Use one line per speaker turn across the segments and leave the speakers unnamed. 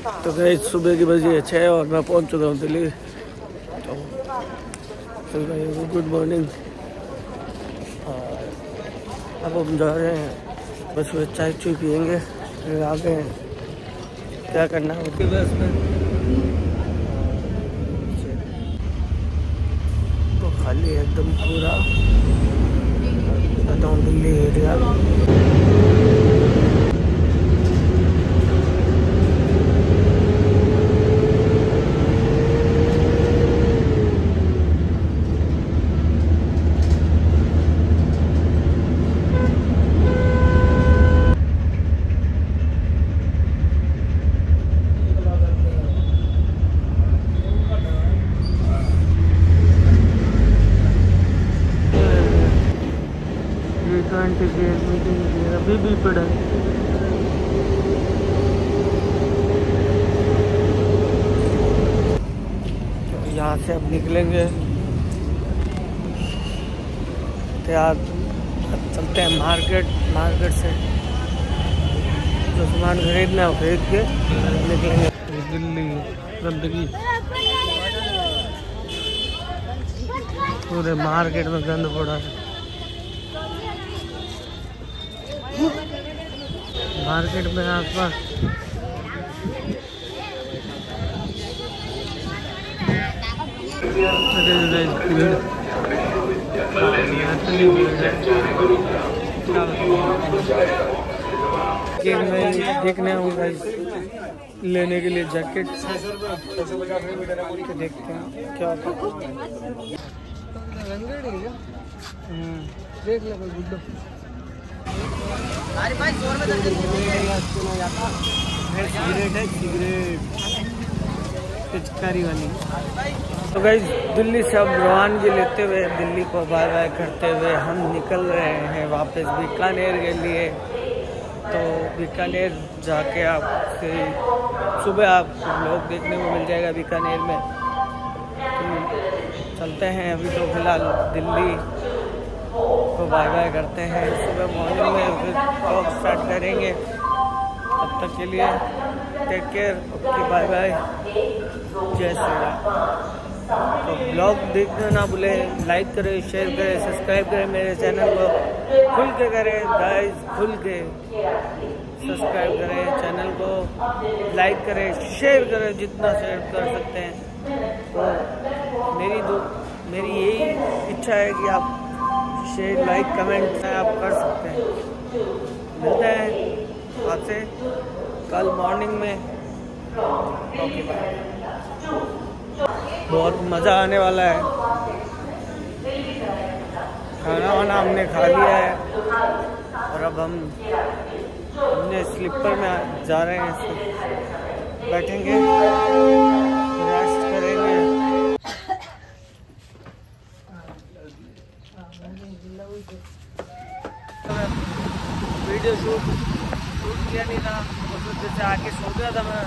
तो गए सुबह की बजे छः और मैं पहुँच चुका हूँ दिल्ली। तो गुड मॉर्निंग अब हम जा रहे हैं। बस वो चाय चुई पियेंगे फिर आ आगे क्या करना है? उसके बस में। तो खाली एकदम पूरा। बताता हूँ दिल्ली एरिया ये ट्वेंटी के अभी भी पड़ा है। यहाँ से अब निकलेंगे। तैयार चलते हैं मार्केट मार्केट से। जो सामान खरीदना है खरीद के निकलेंगे। दिल्ली गंदगी। पूरे मार्केट में गंद पड़ा है। मार्केट में आसपास। देखने लेने के लिए जैकेट। तो देखते हैं क्या होता है। हम्म, देख लो कोई गुड्डो सिगरेट है सिगरेट वाली तो गई दिल्ली से अब रवानगी लेते हुए, दिल्ली को बाय बाय करते हुए हम निकल रहे हैं वापस बीकानेर के लिए। तो बीकानेर जाके आपसे सुबह आप लोग देखने को मिल जाएगा बीकानेर में। तो चलते हैं अभी तो फ़िलहाल दिल्ली। को बाय बाय करते हैं। सुबह मॉर्निंग में फिर ब्लॉग स्टार्ट करेंगे। तब तक के लिए take care okay, bye bye. जय श्री राम। तो ब्लॉग देखना ना भूलें। लाइक करें शेयर करें सब्सक्राइब करें मेरे चैनल को। खुल के करें गाइस खुल के। सब्सक्राइब करें चैनल को। लाइक करें शेयर करें, जितना शेयर कर सकते हैं। तो मेरी दो मेरी यही इच्छा है कि आप शेयर लाइक कमेंट आप कर सकते हैं। मिलते हैं आपसे कल मॉर्निंग में। ओके बाय बहुत मज़ा आने वाला है। खाना वाना हमने खा लिया है। और अब हम हमने स्लीपर में जा रहे हैं बैठेंगे रेस्ट करेंगे वीडियो शूट शूट किया नहीं था और फिर जैसे आके सो गया था मैं,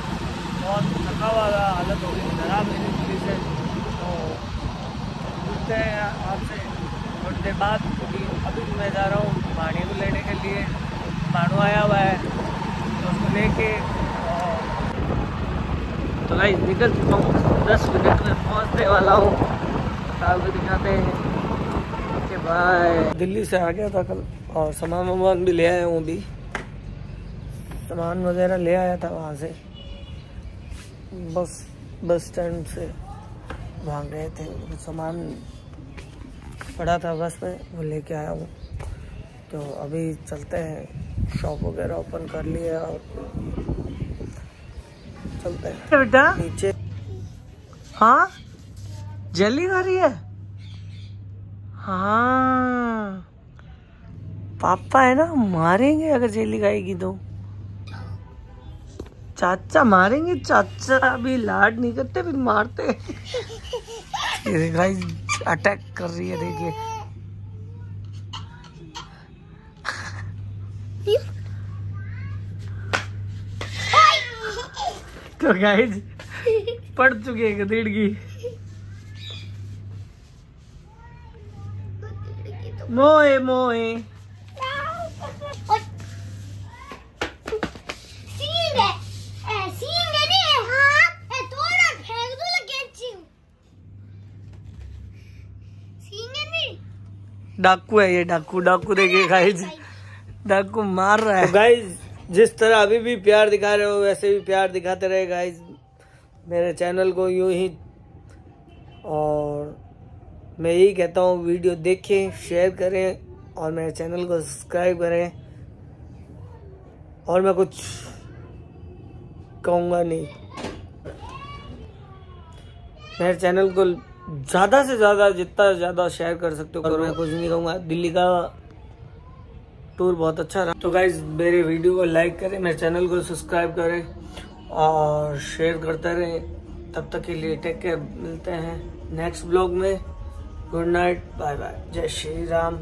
बहुत थका हुआ था हालत हो गई खराब मेरी दिल्ली से तो मिलते हैं आपसे, थोड़ी देर बाद, क्योंकि अभी मैं जा रहा हूँ पानी को लेने के लिए। पानू आया हुआ है तो उसको लेके तो भाई निकल चुका हूँ। दस मिनट में पहुँचने वाला हूँ। आपको दिखाते हैं। बाय। दिल्ली से आ गया था कल और सामान वामान भी ले आया हूँ अभी। सामान वगैरह ले आया था वहाँ से। बस बस स्टैंड से भाग रहे थे। वो सामान पड़ा था बस में वो लेके आया हूँ। तो अभी चलते हैं। शॉप वगैरह ओपन कर लिया और चलते हैं। बेटा? नीचे। हाँ? जल्दी खा रही है? हाँ। पापा है ना, मारेंगे अगर जेली खाएगी तो। चाचा मारेंगे, चाचा अभी लाड नहीं करते, फिर मारते। अटैक कर रही है, देखिए। तो गाइस पड़ चुके हैं गधेड़ की। मोए मोए डाकू है ये डाकू डाकू देखिए गाइज़ डाकू मार रहा है तो गाइज़ जिस तरह अभी भी प्यार दिखा रहे हो वैसे भी प्यार दिखाते रहे गाइज़ मेरे चैनल को यूँ ही और मैं यही कहता हूँ वीडियो देखें शेयर करें और मेरे चैनल को सब्सक्राइब करें। और मैं कुछ कहूँगा नहीं। मेरे चैनल को ज़्यादा से ज़्यादा जितना ज़्यादा शेयर कर सकते हो करो मैं कुछ नहीं कहूँगा दिल्ली का टूर बहुत अच्छा रहा। तो गाइज़ मेरे वीडियो को लाइक करें मेरे चैनल को सब्सक्राइब करें और शेयर करते रहें। तब तक के लिए टेक केयर मिलते हैं नेक्स्ट ब्लॉग में। गुड नाइट बाय बाय जय श्री राम